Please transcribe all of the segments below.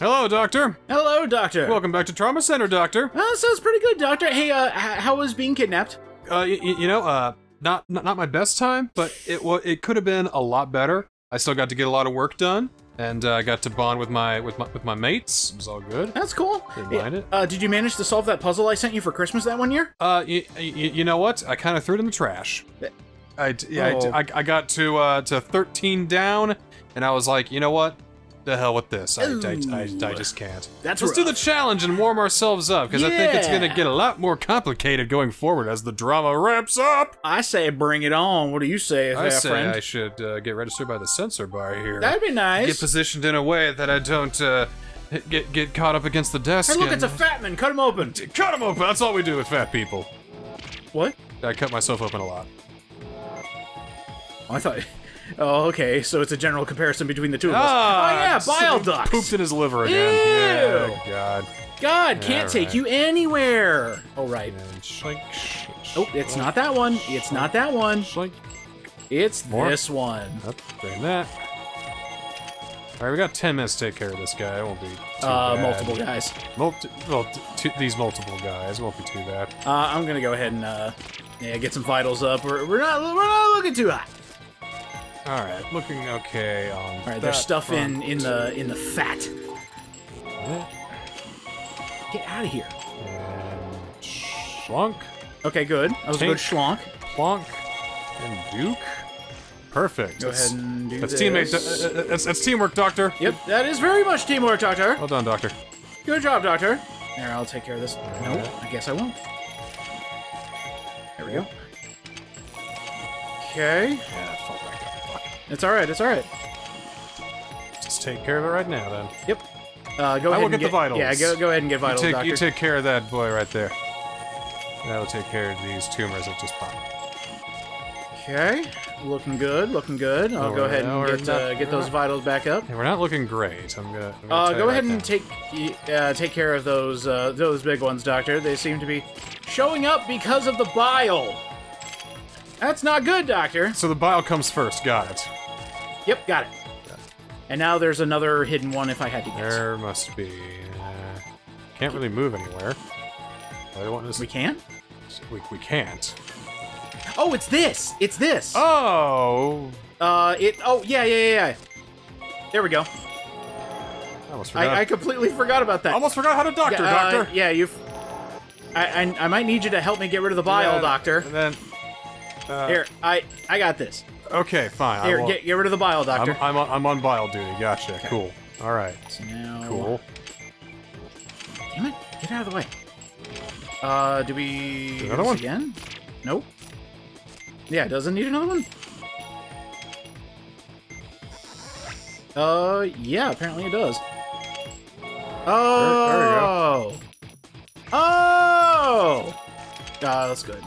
Hello, Doctor. Hello, Doctor. Welcome back to Trauma Center, Doctor. That sounds pretty good, Doctor. Hey, uh, how was being kidnapped? Uh, y- y- you know, uh, not, not not my best time, but it wa- it could have been a lot better. I still got to get a lot of work done, and uh, I got to bond with my with my with my mates. It was all good. That's cool. Didn't Yeah, mind it. Uh, did you manage to solve that puzzle I sent you for Christmas that one year? Uh, you, you know what? I kind of threw it in the trash. I d- yeah, I d- Oh. I, I got to uh to 13 down, and I was like, you know what? The hell with this. I, I, I, I just can't. That's Let's do the challenge and warm ourselves up, because I think it's gonna get a lot more complicated going forward as the drama ramps up. I say bring it on. What do you say, I say friend? I should uh, get registered by the censor bar here. That'd be nice. Get positioned in a way that I don't uh, get get caught up against the desk. hey, look, it's a fat man. Cut him open. cut him open. That's all we do with fat people. What? I cut myself open a lot. I thought. Oh, okay. So it's a general comparison between the two of us. Ah, oh yeah, bile ducts. Pooped in his liver again. Ew. Yeah, God. God, can't Yeah, take you anywhere. Oh right. And shink, sh- sh- Oh, it's not that one. It's not that one. Shink. It's More? this one. Up, drain that. All right, we got 10 minutes to take care of this guy. It won't be too Uh, bad. multiple guys. Multi- well, these multiple guys won't be too bad. Uh, I'm gonna go ahead and uh, yeah, get some vitals up. We're, we're not we're not looking too hot. All right, looking okay on. All right, there's stuff in front. in the in the fat. Get out of here. Schlunk, Okay, good. That was a good Tank. schlonk. plonk, and duke. Perfect. Go That's- ahead and do That's this. teammate. Uh, uh, that's, that's teamwork, Doctor. Yep, that is very much teamwork, Doctor. Well done, Doctor. Good job, Doctor. There, I'll take care of this. Nope, I guess I won't. There we go. Okay. Yeah, It's alright, it's alright. Just take care of it right now, then. Yep. Uh, go I ahead will and get the vitals. Yeah, go, go ahead and get vitals, you take, Doctor. you take care of that boy right there. That'll take care of these tumors that just popped. Okay. Looking good, looking good. I'll Oh, go ahead no, and get, not- uh, get those not- vitals back up. We're not looking great. I'm gonna. I'm gonna Uh, go ahead right and now. take uh, take care of those uh, those big ones, Doctor. They seem to be showing up because of the bile. That's not good, Doctor. So the bile comes first. Got it. Yep, got it. And now there's another hidden one if I had to guess. There must be. Uh, can't really move anywhere. I don't want this. We can? We, we can't. Oh, it's this. It's this. Oh! Uh, it. Oh, yeah, yeah, yeah. yeah. There we go. I almost forgot. I, I completely forgot about that. almost forgot how to doctor, yeah, uh, doctor. Yeah, you've. I, I I might need you to help me get rid of the bile, then- Doctor. And then. Uh, Here, I I got this. Okay, fine. Here, get get rid of the bile, I'm, Doctor. I'm, on, I'm on bile duty. Gotcha. Cool. All right. So now. Cool. Damn it! Get out of the way. Uh, do we do Another one? again? Nope. Yeah, doesn't need another one. Uh, yeah, apparently it does. Oh. Oh. Ah, that's good.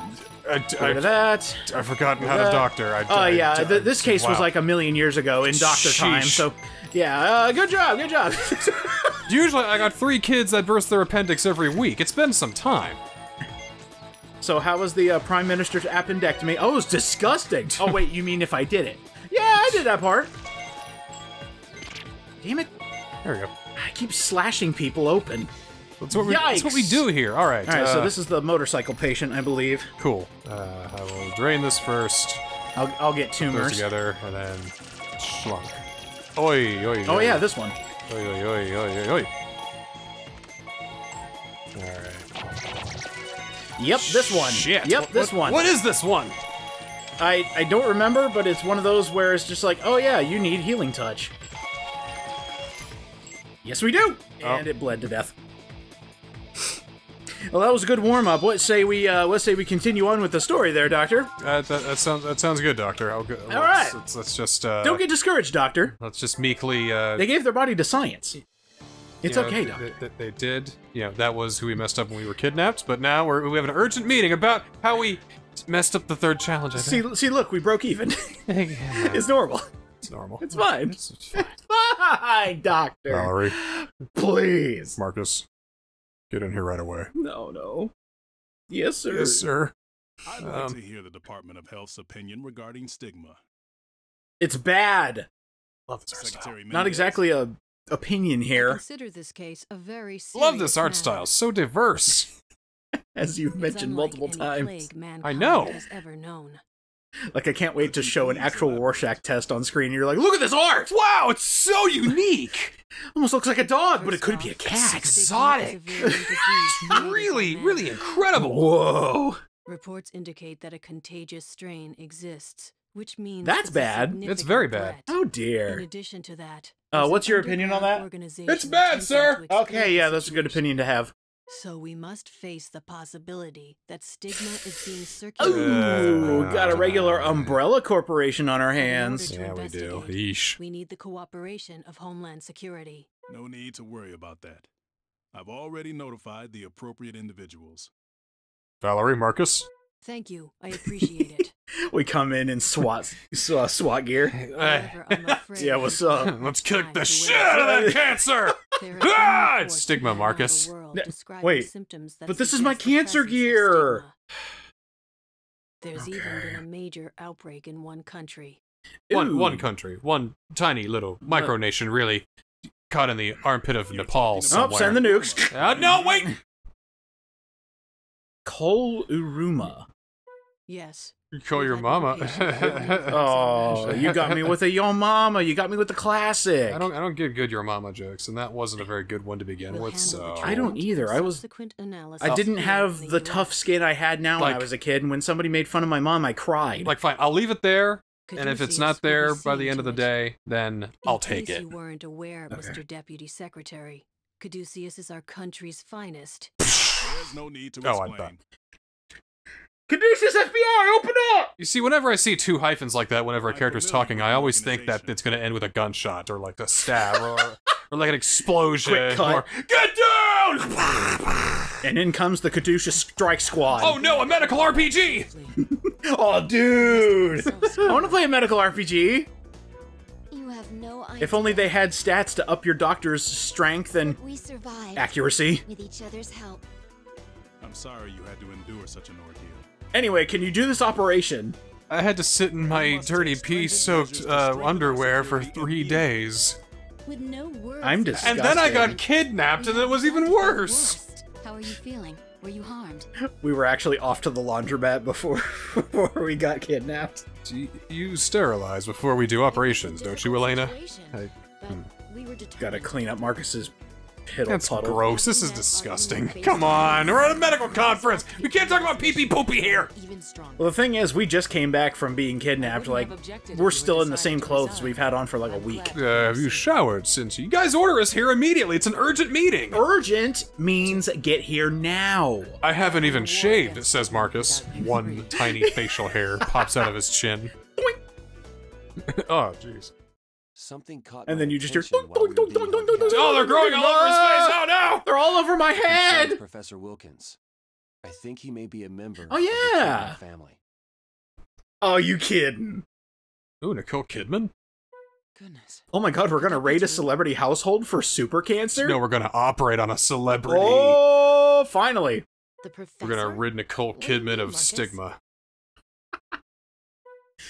I, rid that. I, have forgotten how to doctor. I, Oh I- yeah, I- th- this case was like a million years ago in doctor time. So, yeah, uh, good job, good job. Usually, I got three kids that burst their appendix every week. It's been some time. So how was the uh, prime minister's appendectomy? Oh, it was disgusting. Oh wait, you mean if I did it? Yeah, I did that part. Damn it! There we go. I keep slashing people open. That's what we, that's what we do here. All right. All right, so uh, this is the motorcycle patient, I believe. cool. Uh, I will drain this first. I'll, I'll get Those tumors. together, and then schlunk. Oi, oi, Oh yeah, this one. Oi, oi, oi, oi, oi, oi. All right. Yep, this one. Shit. Yep, What- this what- one. What is this one? I I don't remember, but it's one of those where it's just like, oh yeah, you need healing touch. Yes, we do. Oh. And it bled to death. Well, that was a good warm up. What say we? Uh, let's say we continue on with the story, there, Doctor. Uh, that, that sounds that sounds good, Doctor. I'll go. All right. Let's, let's just uh, Don't get discouraged, Doctor. let's just meekly. Uh, They gave their body to science. It's you know, okay, Doctor. th- They, did. You know, that was who we messed up when we were kidnapped. But now we're, we have an urgent meeting about how we messed up the third challenge. I See, see, look, we broke even. it's normal. it's normal. It's fine. It's, it's fine. Fine, Doctor. Valerie, Please. Marcus, get in here right away. No, no. Yes, sir. Yes, sir. I'd like Um, to hear the Department of Health's opinion regarding stigma. It's bad. Love this hairstyle. Secretary Not exactly a opinion I here, consider this case a very Love this art matter. style, so diverse. as you've It's mentioned multiple times. I know. Has ever known. Like I can't wait to show an actual Rorschach test on screen. You're like, look at this art! Wow, it's so unique. Almost looks like a dog, but it First could be a cat. stigma is a exotic. virulent disease created by really, really incredible. Whoa! Reports indicate that a contagious strain exists, which means That's bad. It's very bad. threat. Oh In dear. addition to that, Uh, what's your opinion on that? It's bad, sir. Okay, yeah, that's a good opinion to have. So we must face the possibility that stigma is being circulated. Ooh, got a regular umbrella corporation on our hands. Yeah, we do. Yeesh. We need the cooperation of Homeland Security. No need to worry about that. I've already notified the appropriate individuals. Valerie, Marcus. Thank you. I appreciate it. We come in in SWAT uh, SWAT gear. However, Yeah, what's up? Let's kick the shit out of that cancer. There Ah, it's stigma, Marcus. world N- describing wait, symptoms that but this is my cancer gear. stigma. There's even been a major outbreak in one country. One, Ooh. one country, one tiny little micronation, really caught in the armpit of Nepal Oh, somewhere. send the nukes. Uh, no, wait. Kol Uruma. Yes. You call your mama. Oh, you got me with a yo mama. You got me with the classic. I don't. I don't get good your mama jokes, and that wasn't a very good one to begin We'll with. So I don't either. I was- analysis I didn't have the tough skin I had now when I was a kid, and when somebody made fun of my mom, I cried. like, fine. I'll leave it there, and if it's not there by the end of the it. day, then I'll In take case it. you weren't aware, Okay. Mr. Deputy Secretary, Caduceus is our country's finest. There's no need to Oh, I'm explain. Caduceus FBI, open up! You see, whenever I see two hyphens like that, whenever a I'm character's talking, I always think that it's going to end with a gunshot or like a stab or, or like an explosion Quick cut. or get down! And in comes the Caduceus Strike Squad. oh no, a medical RPG! Oh, dude! I want to play a medical RPG. You have no idea. If only they had stats to up your doctor's strength and But we survived accuracy. with each other's help. I'm sorry you had to endure such an ordeal. Anyway, can you do this operation? I had to sit in my dirty pea-soaked uh, underwear for three days, With no words. I'm of dis- and then I got kidnapped, and it was even worse. How are you feeling? Were you harmed? We were actually off to the laundromat before before we got kidnapped. You, you sterilize before we do operations, don't you, Elena? I- But we were Gotta clean up Marcus's piddle That's puddle. gross. This is disgusting. Come on, we're at a medical conference. We can't talk about pee pee poopy here. Well, the thing is, we just came back from being kidnapped. Like, have objected if we're still in the same clothes we've had on for like a I'm week. Uh, have you showered since you guys order us here immediately? It's an urgent meeting. Urgent means get here now. I haven't even shaved, says Marcus. One tiny facial hair pops out of his chin. oh, jeez. Something caught And my then you just hear attention dunk, while we dunk, were dunk, dunk, dunk. Oh, they're growing all over his face. Oh no! They're all over my head. Professor Wilkins. I think he may be a member Oh, of the yeah. Family. Oh, you kidding? Ooh, Nicole Kidman? Goodness. Oh my god, we're gonna raid a celebrity household for super cancer? No, we're gonna operate on a celebrity. Oh, finally. The professor. We're gonna rid Nicole What do you Kidman mean, of Marcus? stigma.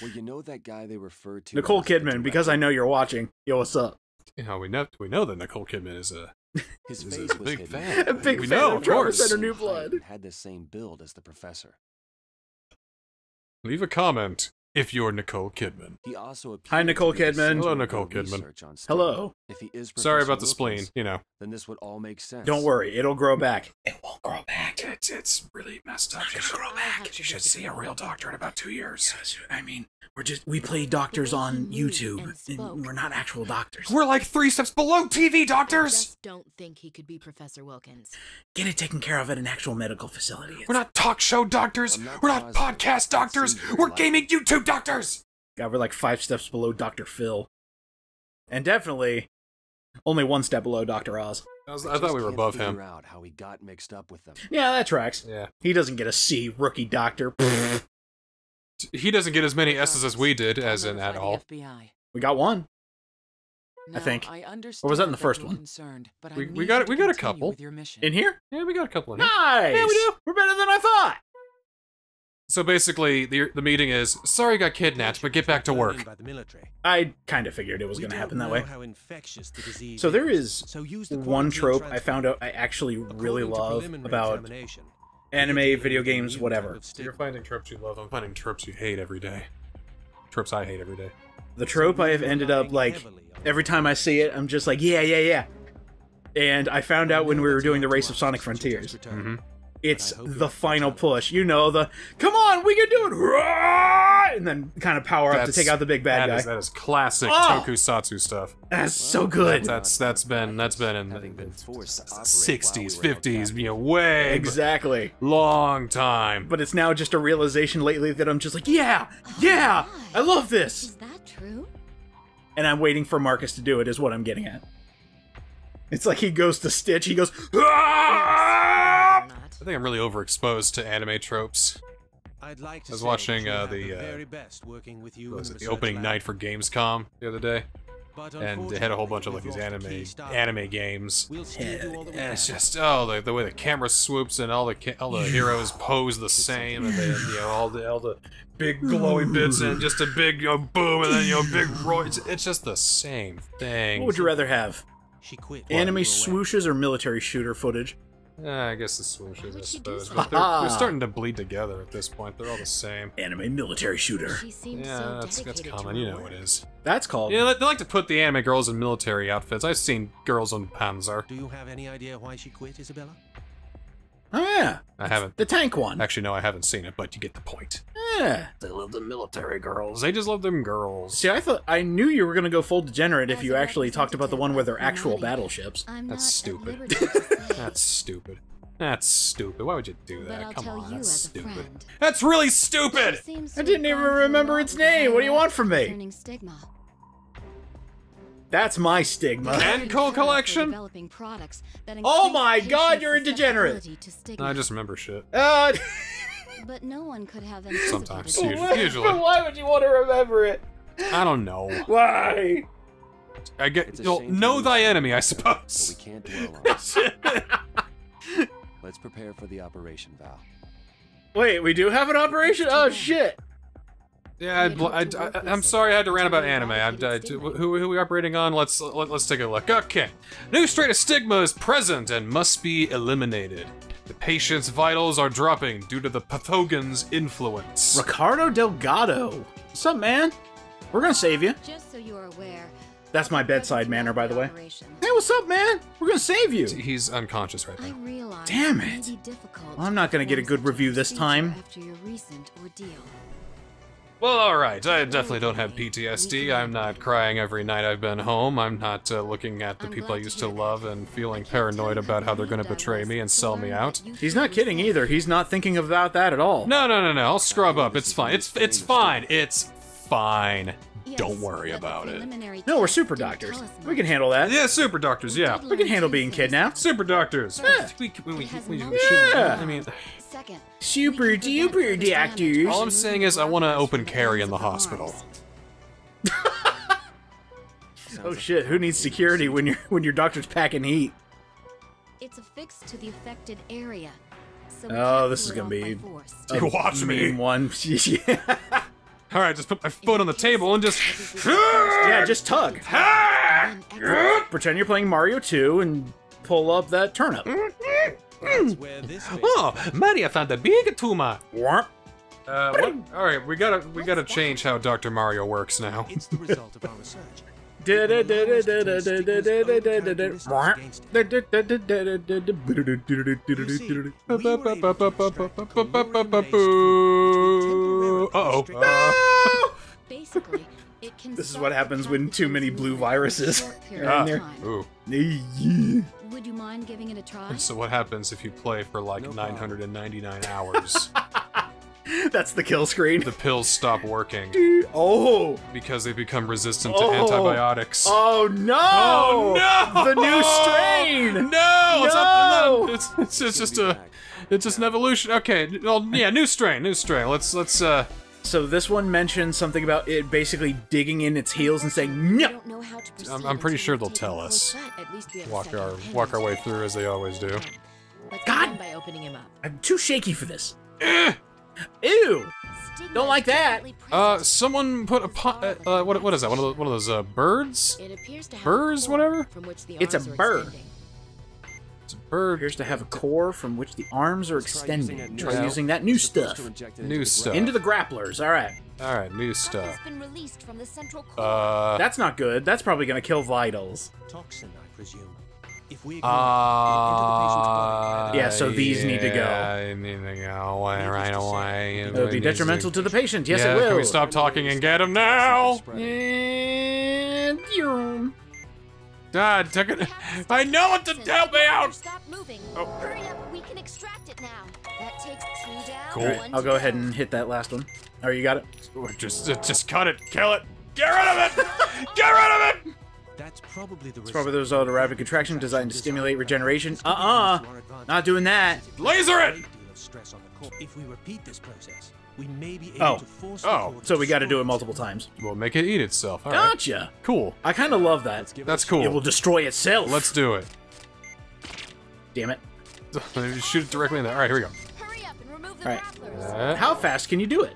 Well, you know that guy they referred to Nicole Kidman, because I know you're watching. Yo, what's up? You know, we know we know that Nicole Kidman is a His is face a was big hidden. fan. A big we fan know, of of course. Center New Blood. Had the same build as the professor. Leave a comment if you're Nicole Kidman. He also Hi, Nicole Kidman. center Hello, Nicole Kidman. research on stigma. Hello. If he is Sorry Professor about the spleen. You know, Then this would all make sense. Don't worry, it'll grow back. It won't grow back. it's it's really messed up. It's gonna grow back. You should see a real doctor in about two years. I mean, we're just we play doctors on YouTube. and and we're not actual doctors. We're like three steps below TV I doctors. just don't think he could be Professor Wilkins. Get it taken care of at an actual medical facility. We're not talk show doctors. Not We're not podcast doctors. We're likely. gaming YouTube doctors. God, we're like five steps below Dr. Phil. And definitely only one step below Dr. Oz. I, was, I I thought we were can't above figure him. out how he got mixed up with them. Yeah, that tracks. Yeah. He doesn't get a C, rookie doctor. He doesn't get as many S's as we did, as in at all. FBI. we got one. Now, think. I Or was that in the first one? Concerned, but We- we got- you we got a couple. With your mission. In here? Yeah, we got a couple in here. Nice! Yeah, we do. We're better than I thought. So basically, the the meeting is sorry you got kidnapped, but get back to work. By the military. I kind of figured it was going to happen that way. how infectious the disease So there is So use the one quarantine trope I found out I actually really According to love about anime, video games, whatever. type of stigma. You're finding tropes you love. I'm finding tropes you hate every day. Tropes I hate every day. The trope I have ended up like every time I see it, I'm just like, yeah, yeah, yeah. And I found out when we were doing the race of Sonic Frontiers, Mm-hmm. It's the final push. You know, the come on, we can do it, Rah! and then kind of power up to take out the big bad that guy. is- that is classic Oh! tokusatsu stuff. That's so good. That's that's been that's been in Having the been forced to operate while sixties, we were held fifties, captive. you know, way exactly. long time. But it's now just a realization lately that I'm just like, yeah, yeah, I love this. Is that true? And I'm waiting for Marcus to do it, is what I'm getting at. It's like he goes to Stitch, he goes, "Ah!" Or not. I think I'm really overexposed to anime tropes. I'd like to I was watching, uh, have the, uh, very best working with you was it, the opening lab. night for Gamescom the other day, But and they had a whole bunch of like these anime lost a key star. anime games. We'll still do all the And it's just oh the, the way the camera swoops and all the ca- all the heroes pose the same and they you know all the all the big glowy bits and just a big you know, boom and then you know big roar. It's, it's just the same thing. What would you rather have? She quit. Anime while you were away. swooshes or military shooter footage? Yeah, I guess the swooshes, I would suppose. But they're, they're starting to bleed together at this point. They're all the same. Anime military shooter. She Yeah, so that's, that's common. You know work. it is. That's called. Yeah, they like to put the anime girls in military outfits. I've seen Girls und Panzer. Do you have any idea why she quit, Isabella? Oh yeah, I haven't. the tank one. Actually, no, I haven't seen it, but you get the point. Eh, Yeah. They love the military girls. They just love them girls. See, I thought I knew you were gonna go full degenerate if you actually talked about the one where they're actual battleships. That's stupid. liberty to say, That's stupid. That's stupid. Why would you do But that? I'll Come tell on, you that's stupid. That's really stupid. I didn't even gone through a remember its name. What do you want from me? That's my stigma. And Coal Collection? Developing products that Oh my God, you're a degenerate. susceptibility to stigma. No, I just remember shit. Uh, But no one could have Sometimes, anticipated usually- that. usually. why would you want to remember it? I don't know. Why? I get. It's You'll know thy enemy, I But we suppose. can't dwell on it. Let's prepare for the operation, Val. Wait, we do have an operation? Oh shit! Yeah, I'd, bl- I'd, I, I'm sorry I had to rant about anime. I, I, Dedicated who, stigma. who are we operating on? Let's let, let's take a look. Okay, new strain of stigma is present and must be eliminated. The patient's vitals are dropping due to the pathogen's influence. Ricardo Delgado. What's up, man? We're gonna save you. Just so you are aware. That's my bedside manner, by the way. Hey, what's up, man? We're gonna save you. He's unconscious right I now. realize Damn it it. Well, I'm not gonna get a good review this time. After your recent ordeal. Well, all right. I definitely don't have PTSD. I'm not crying every night I've been home. I'm not uh, looking at the people I used to love and feeling I can't tell paranoid about how they're going to betray me and sell me out. He's not kidding either. He's not thinking about that at all. No, no, no, no. I'll scrub up. It's fine. It's it's fine. It's fine. Yes, Don't worry about it. No, we're super doctors. We can handle that. Yeah, super doctors. Yeah, We can handle being kidnapped. super doctors. Yeah. We, we, we, we, we should- Yeah. I mean, Second, Super we can prevent duper doctors. all I'm saying is I want to open the carry in the hospital. Oh shit! Who needs security when your when your doctor's packing heat? It's affixed to the affected area. So Oh, this is gonna be- force. You watch me. Mean one. yeah. All right, just put my foot on the table and just. yeah, just tug. Pretend you're playing Mario 2 and pull up that turnip. That's where this fits. Oh, Maria found a big tumor. Warp. Uh, what? All right, we gotta we gotta change how Dr. Mario works now. It's the result of our research. Uh-oh. Uh, basically, it can This is what happens when too many blue pathogen in a viruses are in there. ooh. Would you mind giving it a try? So what happens if you play for like No 999 hours? That's the kill screen. the pills stop working Oh. because they become resistant Oh. to antibiotics. Oh no! Oh, no! The new strain! No! It's, not, No! it's, it's, it's just a it's just an evolution. Okay, well, yeah, new strain, new strain. Let's let's uh So this one mentions something about it basically digging in its heels and saying no. don't know how to proceed I'm- I'm pretty sure they'll tell us. close look. At least we have a walk our walk our way through as they always do. Let's God! by opening him up. I'm too shaky for this. Ew! Don't like that. Uh, someone put a pot. uh, uh, what what is that? One of those one of those uh birds? It appears to have Burrs, whatever? From which the It's a arms are burr. extending. It's a bird. Appears to have a core from which the arms are Let's try using extending. that Try new- using that new stuff. to inject it New into the stuff. Into the grapplers. All right. All right, new Stuff stuff. been released from the central core. Uh, That's not good. That's probably gonna kill vitals. Toxin, I presume. If we ignore uh, it, into the patient's body. Yeah, so these need to go. Yeah, they need to go away right away. It would be detrimental to the patient. Yes, yeah, it will. Can we stop talking and get him now? And you're- Dad, take it. I know what to toxin. help me out. Stop moving. Oh. Hurry up. We can extract it now. That takes two down. Cool. All right, one I'll go ahead and hit that last one. Oh, you got it. Just, just cut it. Kill it. Get rid of it. Get rid of it. That's probably the It's probably the result of rapid contraction designed to stimulate regeneration. Uh-uh. Not doing that. Laser it! If we repeat this process, we may be able Oh. to force Oh. So we got to do it multiple times. We'll make it eat itself. All right. Gotcha. Cool. I kind of love that. That's cool. It will destroy itself. Let's do it. Damn it. Shoot it directly in there. All right, here we go. Hurry up and remove the Right. Uh, How fast can you do it?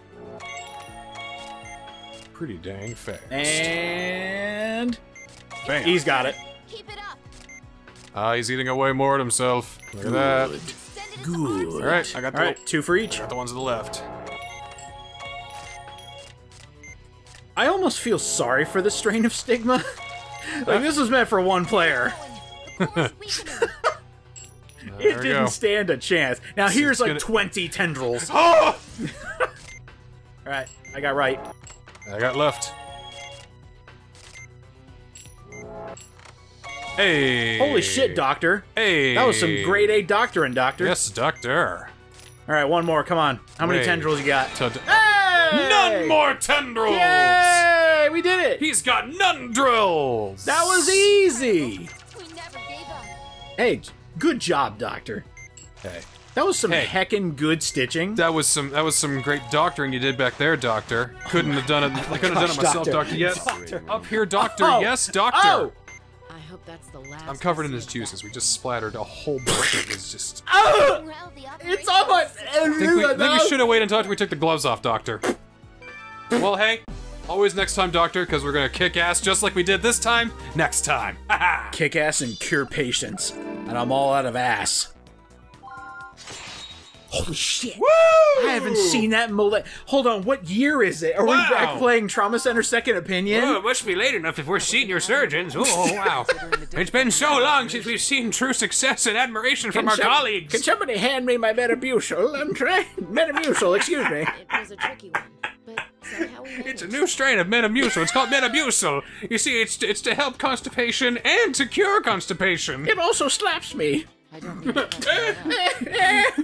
pretty dang fast. And Bam. he's got it. Keep it up. Ah, he's eating away more at himself. Look at that. Good. Extend it its Good. arms All right, I got the, All right, two for each. got the ones to the left. I almost feel sorry for the strain of stigma. like this was meant for one player. The core's weakening. It didn't go. stand a chance. Now here's like gonna- 20 tendrils. Oh! All right, I got right. I got left. Hey. Holy shit, doctor. Hey. That was some grade A doctoring, doctor. Yes, doctor. All right, one more. Come on. How many tendrils you got? To- Hey! None more tendrils. Yay! We did it. He's got none drills. That was easy. We never gave up. Hey, good job, doctor. Hey, That was some Hey. heckin' good stitching. that was some that was some great doctoring you did back there, doctor. Couldn't have done it. Oh I couldn't have done it myself, doctor. doctor. Yes, Doctor. up here, doctor. Oh. Yes, doctor. Oh! I hope that's the last. I'm covered in his juices. them. We just splattered a whole bunch of his just. Oh! It's operation on my. I think we, I think we should have waited until after we took the gloves off, doctor. well, hey, always next time, doctor, because we're gonna kick ass just like we did this time. Next time. Haha. Kick ass and cure patients. And I'm all out of ass. Holy shit. Woo! I haven't seen that in mole- Hold on, what year is it? Are we back playing Trauma Center Second Opinion? Oh, it must be late enough if we're senior surgeons. Oh, oh wow. it's been so long since we've seen true success and admiration from our some- colleagues. Can somebody hand me my Metamucil? I'm trying. Metamucil, excuse me. It was a tricky one, but somehow we managed. It's a new strain of Metamucil. It's called Metamucil. You see, it's it's to help constipation and to cure constipation. It also slaps me. I don't mean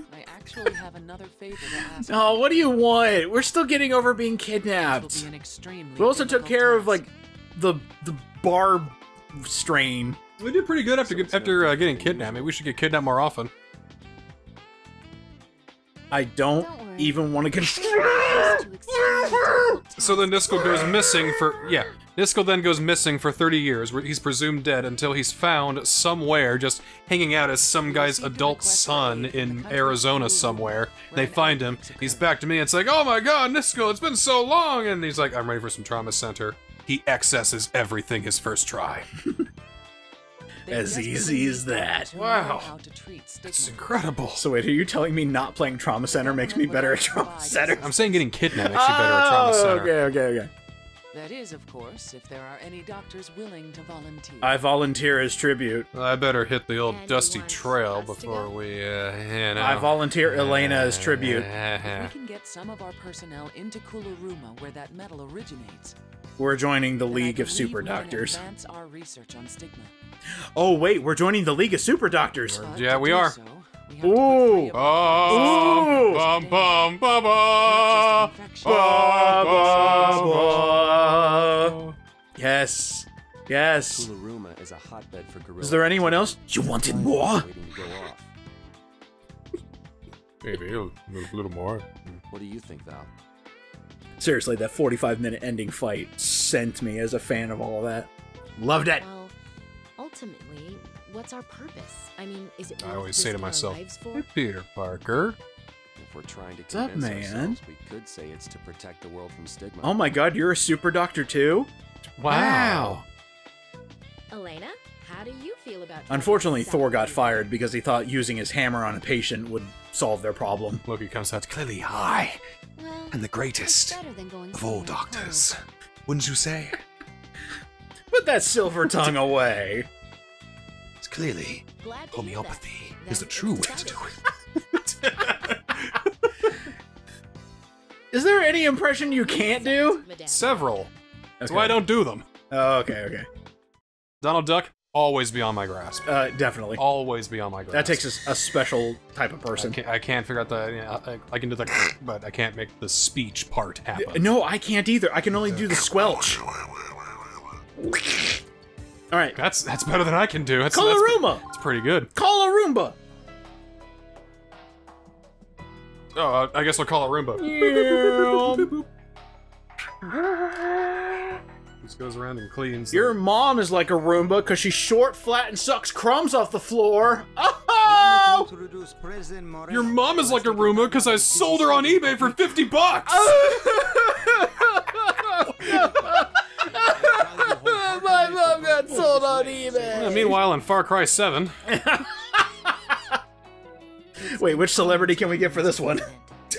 to cut that out. I actually have another favor to ask. Oh, what do you want? We're still getting over being kidnapped. be an extremely We also took difficult care of like the the barb strain. We did pretty good after after uh, getting kidnapped. Maybe we should get kidnapped more often. I don't, Don't even want to con- To extremely difficult So then tasks. Niskel goes missing for yeah. Niskel then goes missing for 30 years. Where he's presumed dead until he's found somewhere, just hanging out as some guy's adult son in Arizona somewhere. They find him. He's back to me. It's like, oh my god, Niskel, it's been so long. And he's like, I'm ready for some trauma center. He accesses everything his first try. They as easy as that. Wow. how to treat It's incredible. So wait, are you telling me not playing Trauma Center makes me better at Trauma Center? I'm saying getting kidnapped makes you better at trauma Oh, center. Okay, okay, okay. That is, of course, if there are any doctors willing to volunteer. I volunteer as tribute. I better hit the old And dusty trail before we, uh, you know. I volunteer Elena as tribute. If we can get some of our personnel into Kuluruma, where that metal originates, We're joining the League of Super Doctors. Our research on stigma. Oh wait, we're joining the League of Super Doctors. But Yeah, we are. so, we have to put Ooh. three of our Ooh. Bum, bum, bum, ba, ba. Ba, ba, ba. Yes. Yes. Is a hotbed for. Is there anyone else? You wanted more? Waiting to go off. Maybe a little, little more. What do you think, Val? Seriously, that 45 minute ending fight sent me as a fan of all of that. Loved it. Well, ultimately, what's our purpose? I mean, is it I always say to myself, "Hey, Peter Parker. If we're trying to What's up, man? we could say it's to protect the world from stigma. Oh my god, you're a super doctor too? Wow. Elena, how do you feel about Unfortunately, Thor got south? fired because he thought using his hammer on a patient would solve their problem. Loki comes out clearly Clearly high, Well, and the greatest better than going of all doctors. cold. Wouldn't you say? Put that silver tongue away. It's clearly Glad homeopathy that. is the true way to do it. Is there any impression you can't do? Several. That's Okay. why I don't do them. Oh, okay, okay. Donald Duck always beyond my grasp. Uh, definitely. Always beyond my grasp. That takes a special type of I person. can't, I can't figure out the. You know, I, I can do the, but I can't make the speech part happen. No, I can't either. I can only do the squelch. All right, That's that's better than I can do. That's, call a Roomba. that's pretty good. Call a Roomba. Oh, I guess I'll call it Roomba. Just goes around and cleans. Your the- mom is like a Roomba because she's short, flat, and sucks crumbs off the floor. Oh! Your mom is like a Roomba because I sold her on eBay for 50 bucks! My mom got sold on eBay. Meanwhile, in Far Cry 7, Wait, which celebrity can we get for this one?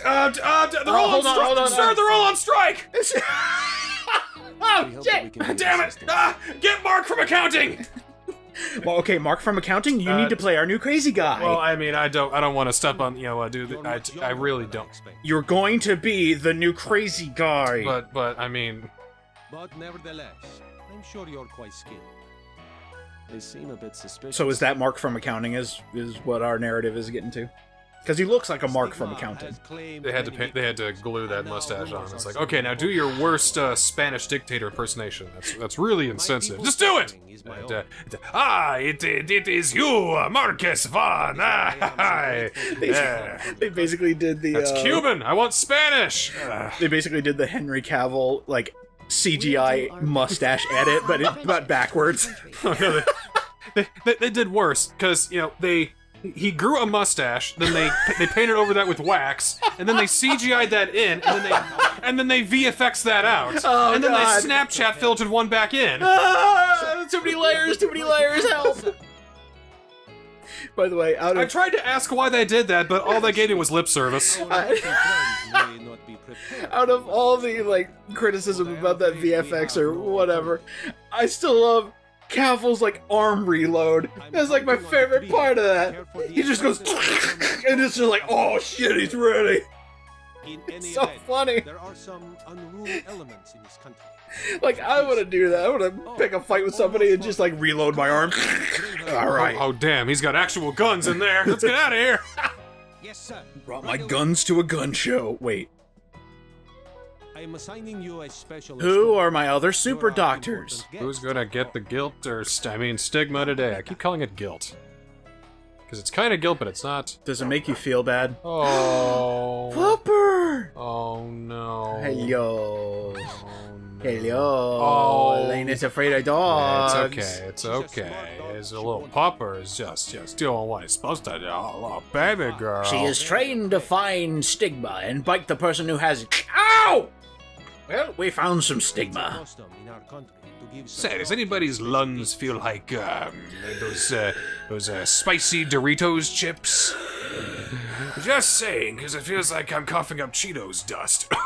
uh, uh, they're Oh, all on on, strike! Sir, they're all on strike! We oh, we shit! can be of Damn it! Ah, get Mark from accounting! Well, okay, Mark from accounting, you Uh, need to play our new crazy guy. Well, I mean, I don't, I don't want to step on, you know, uh, do the, I, I really don't. You're going to be the new crazy guy. But, but, I mean, But nevertheless, I'm sure you're quite skilled. They seem a bit suspicious. so is that Mark from accounting is is what our narrative is getting to? Because he looks like a Mark from Stigma accounting. they had to, many pay, they had to glue that mustache on. It's like, okay, now do your worst uh, Spanish dictator impersonation. That's, that's really insensitive. Just do it! suffering is my And, uh, ah, it, it, it is you, uh, Marcus Vaughn. Ah, hi, They, they basically did the. That's uh, Cuban. I want Spanish. They basically did the Henry Cavill like CGI mustache edit, but it, but backwards. Oh, no, they, they, they, they did worse because you know they he grew a mustache, then they they painted over that with wax, and then they CGI'd that in, and then they and then they VFX that out, Oh, and then God. they Snapchat filtered one back in. Ah, too many layers, too many layers, help! By the way, out of I tried to ask why they did that, but all they gave me was lip service. Our American friends may not be prepared out of all the like criticism about that VFX or whatever, I still love Cavill's like arm reload. That's like my favorite part of that. He just goes and it's just like, oh shit, he's ready. In any So funny. There are some unruly elements in this country. Like I want to do that. I want to oh, pick a fight with somebody and just like reload my arm. All right. Oh, oh, damn, he's got actual guns in there. Let's get out of here. Yes, sir. Brought my guns to a gun show. Wait, away. I am assigning you a special. who are my other super doctors? Who's gonna get the guilt or st- I mean stigma today? I keep calling it guilt because it's kind of guilt, but it's not. Does it make you feel bad? Oh. Popper. Oh no. Hello. Oh, no. Hello. Oh. Elena's afraid of Yeah, dogs. it's okay. It's okay. It's a little pupper is just just doing what he's supposed to do. Oh, little baby girl. She is trained to find stigma and bite the person who has it. Ow! Well, we found some stigma. custom in our country to give Say, such does anybody's lungs feel like um, those uh, those uh, spicy Doritos chips? Just saying, because it feels like I'm coughing up Cheetos dust.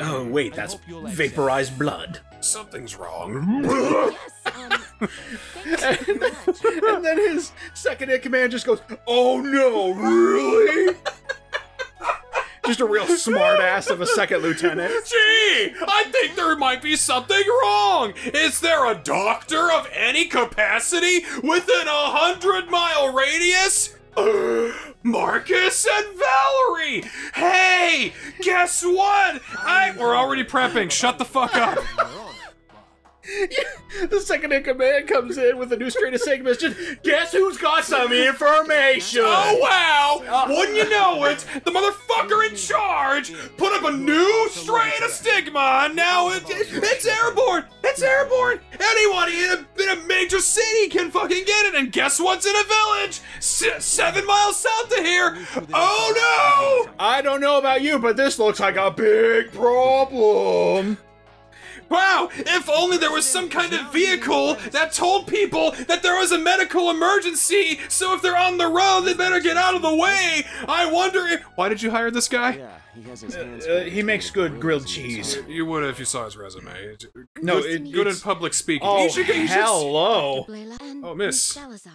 Oh, wait, that's hope you like vaporized blood. Something's wrong. Yes, um, thanks very much. and then his second in command just goes, Oh no, really? just a real smart ass of a second lieutenant. Gee, I think there might be something wrong. Is there a doctor of any capacity within a hundred mile radius? Uh, Marcus and Valerie! Hey, guess what? I we're already prepping. Shut the fuck up. the second in command comes in with a new strain of mission. Guess who's got some information? Oh wow! Uh, Wouldn't you know it? The motherfucker in charge put up a new strain of stigma, and now it, it's airborne. It's airborne. Anyone in a, in a major city can fucking get it. And guess what's in a village S- seven miles south of here? Oh no! I don't know about you, but this looks like a big problem. Wow! If only there was some kind of vehicle that told people that there was a medical emergency, so if they're on the road, they better get out of the way! I wonder if. Why did you hire this guy? Yeah, he has his hands. Uh, full he makes good grilled birds cheese. You would if you saw his resume. No, good, it- good in public speaking. Oh, You should you should- hello. Oh, miss. Salazar.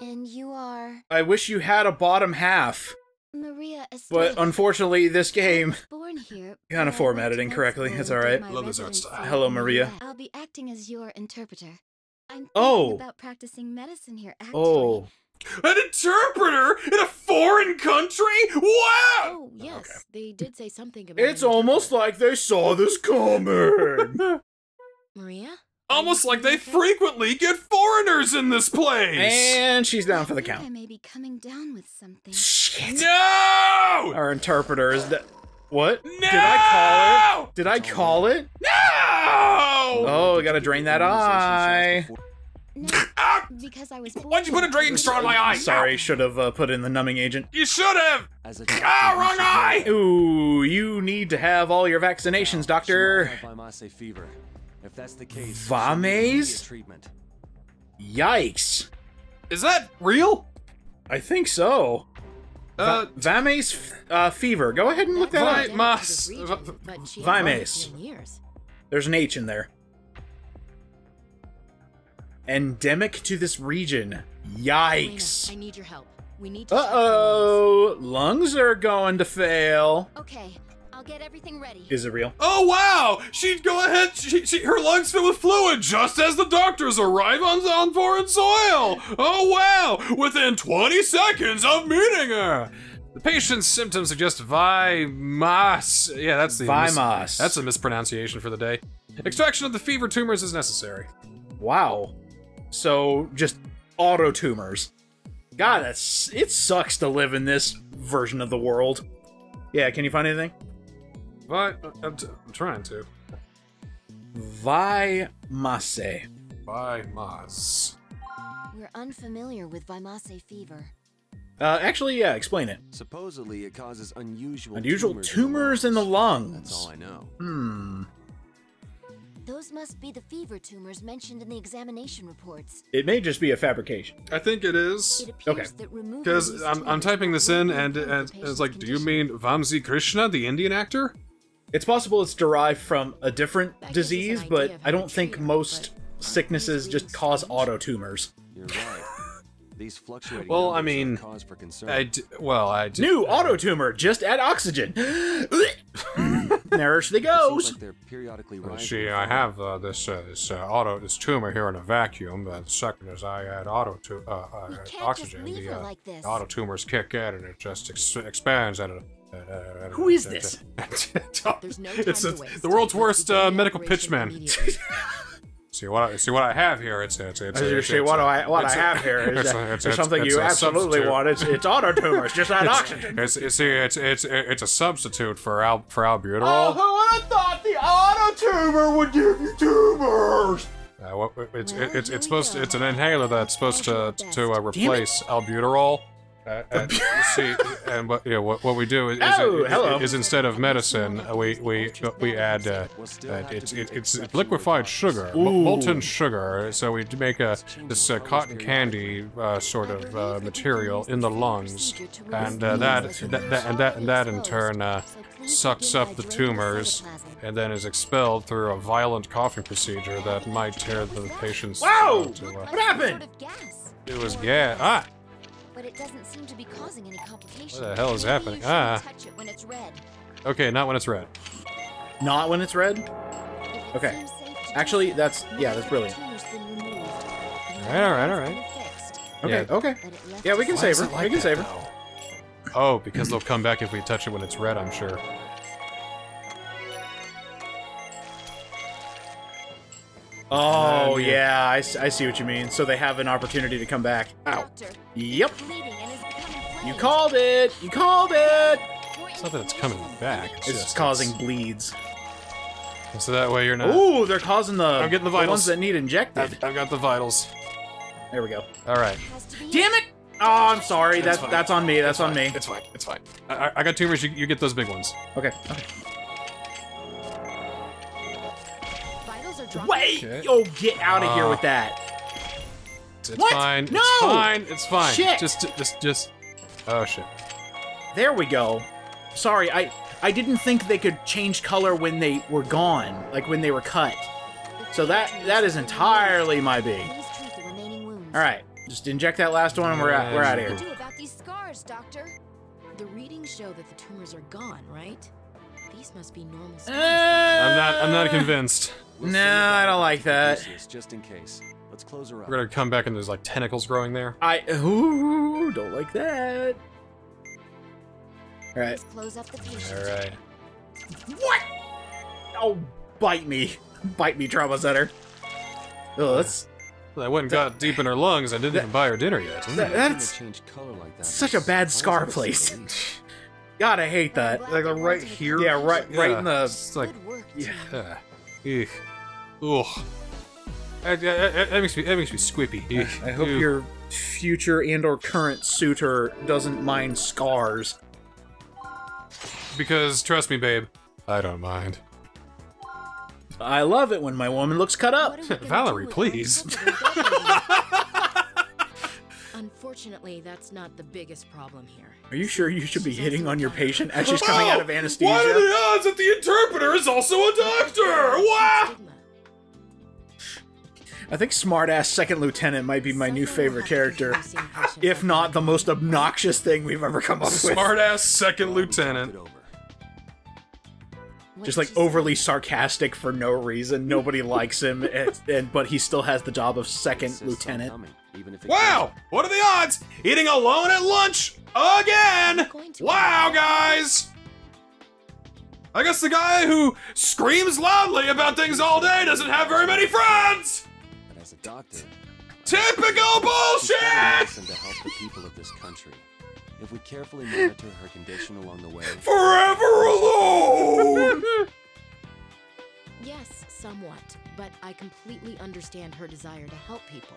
And you are I wish you had a bottom half, Maria Estrella. but unfortunately, this game. Born here. Kinda but I formatted incorrectly. It's alright. my Love this art style. Hello, Maria. I'll be acting as your interpreter. I'm Oh. about practicing medicine here. Actually. Oh, An interpreter in a foreign country? Wow! Oh, yes. They did say something about it's almost like they saw this coming. Maria? Almost like they frequently get foreigners in this place. and she's down for the I think I count. may be coming down with something. Shit. no! Our interpreter is that. What? No! Did I call it? Did I call it? No! Oh, we gotta drain that eye. No, Ah! because I was born Why'd you put a here. drinking straw in my eye? Sorry, should have uh, put in the numbing agent. You should have! As a Ah, doctor, you wrong eye! Ooh, you need to have all your vaccinations, She might doctor. have Vimase fever. If that's the case, Vames? treatment. Yikes. Is that real? I think so. Uh, Va- Vames uh, fever. Go ahead and look that up. Endemic to Mas- region, Vi- but she Vimes. hasn't lived here in years. There's an H in there. Endemic to this region. Yikes. I need your help. We need to Uh check your lungs. oh. Lungs are going to fail. Okay, I'll get everything ready. Is it real? Oh wow! She'd go ahead. She, she, her lungs fill with fluid just as the doctors arrive on, on foreign soil. Oh wow! Within 20 seconds of meeting her. The patient's symptoms suggest Vimas. Yeah, that's the mis- Vimas. that's a mispronunciation for the day. Extraction of the fever tumors is necessary. Wow. So just auto tumors. God, that's it sucks to live in this version of the world. Yeah, can you find anything? But I'm, t- I'm trying to. Vimase. Vimas. We're unfamiliar with Vimase fever. Uh, actually, yeah, explain it. Supposedly, it causes unusual Unusual tumors, tumors in the lungs. That's all I know. Hmm. Those must be the fever tumors mentioned in the examination reports. It may just be a fabrication. I think it is. It Okay. Because I'm, I'm typing this in will and, and it's patient's like, do you mean Vamsi Krishna, the Indian actor? It's possible it's derived from a different That gives us an disease, but I don't think treat most sicknesses just really cause auto tumors. You're right. These fluctuating Well, I numbers mean, cause for concern. I d- well, I d- New auto tumor, just add oxygen. there she It goes. like they're periodically Uh. See, I have uh, this uh, this uh, auto this tumor here in a vacuum. But the second as I add auto to uh, uh, oxygen, the uh, like this. auto tumors kick in and it just ex- expands at a. at a- at a- Who is this? There's no it's time a- to waste. the world's Let's worst uh, medical pitchman. see what I see what I have here. It's it's it's. As you it's- see, it's what a- I what I have here is it's that it's- there's it's- something it's you absolutely want. It's, it's auto tumors, just add oxygen. It's, it's, see, it's it's it's a substitute for al for albuterol. Oh, who would have thought the auto tumor would give you tumors? Uh, what, it's Well, it's it's supposed to, it's an inhaler that's supposed to I'll do my to uh, replace albuterol. Uh, and see, and what yeah, what, what we do is, is, Oh, is, instead of medicine, uh, we we we add uh, uh, it's it's liquefied sugar, Ooh. molten sugar. So we make a this uh, cotton candy uh, sort of uh, material in the lungs, and uh, that, that, that and that and that in turn uh, sucks up the tumors and then is expelled through a violent coughing procedure that might tear the patient's Whoa! to, What happened? Sort of gas, it was gas. Ah, but it doesn't seem to be causing any complications. What the hell is Maybe happening? Ah. touch it when it's red. okay, not when it's red. Not when it's red. It Okay. seems safe to do Actually, that's yeah, that's brilliant. the tumor's been removed. The Alright, alright, has alright. Okay, Yeah. okay. but it left Yeah, we can Why save her. like we can that, save her. though? Oh, because they'll come back if we touch it when it's red. I'm sure. Oh And, yeah. I, I, s- I see what you mean. So they have an opportunity to come back. Ow. Yep. bleeding and is becoming You called it. You called it. It's not that it's coming back. It's, It's just causing bleeds. so that way you're not. Ooh, they're causing the, I'm getting the ones vitals. that need injected. I've, I've got the vitals. There we go. All right. Has to be Damn it! Oh, I'm sorry. That's That's that's on me. That's on me. It's fine. It's fine. I, I- I got tumors. You, you get those big ones. Okay. okay. Wait! Okay. Oh, get out of here Uh, with that. It's, it's What? fine. No! It's fine. It's fine. Shit. Just, just, just. Oh shit. There we go. Sorry, I I didn't think they could change color when they were gone, like when they were cut. So that that is entirely my B. Please treat the remaining wounds. All right, just inject that last one, and we're out. We're out of What here. do about these scars, Doctor? The readings show that the tumors are gone, right? These must be normal scars. Uh, I'm not. I'm not convinced. We'll No, I don't like that. Just in case. Let's close her up. We're gonna come back and there's like tentacles growing there. I ooh, don't like that. All right. Let's close up the patient. All right. What? Oh, bite me, bite me, trauma center. Oh, that's I went and got deep in her lungs. I didn't that- even buy her dinner yet. that- that's it change color like that such a bad scar a place. relief. God, I hate that. Glad Like you're right here? Yeah, right, right in the. It's like. Work, Yeah. team. Uh. Ugh. That, that- that- that makes me. That makes me squippy. Eek. I hope Ew. your future and/or current suitor doesn't mind scars. Because trust me, babe, I don't mind. I love it when my woman looks cut up. What are we gonna Valerie, please. uncomfortable bed Unfortunately, that's not the biggest problem here. Are you sure you should be hitting on your patient as she's coming out of oh, anesthesia? What are the odds that the interpreter is also a doctor? Wow! I think smartass second lieutenant might be my new favorite will have to character, be seeing patients if not the most obnoxious thing we've ever come up with. Smartass second Glad we talked lieutenant. it over. What Just like overly sarcastic for no reason. Nobody likes him, and, and but he still has the job of second Insists on lieutenant. Coming, even if it Wow! What are the odds? Eating alone at lunch again! I'm going to- Wow, guys! I guess the guy who screams loudly about things all day doesn't have very many friends! But as a doctor, Typical she's got a bullshit! to help the people of this country. If we carefully monitor her condition along the way, Forever alone! Yes, somewhat, but I completely understand her desire to help people.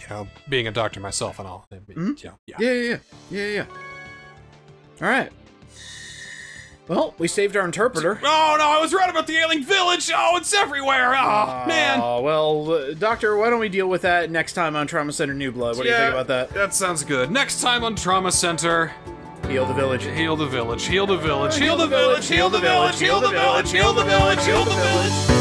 You know, being a doctor myself and all. Hmm? Yeah, yeah. Yeah, yeah, yeah, yeah, yeah. All right. Well, we saved our interpreter. Oh no, I was right about the ailing village! Oh, it's everywhere! Oh, man! Oh, well, uh, Doctor, why don't we deal with that next time on Trauma Center New Blood? What do you think about that? That sounds good. Next time on Trauma Center, Heal the village. heal the village, heal the village, heal the village, heal the village, heal the village, heal the village, heal the village.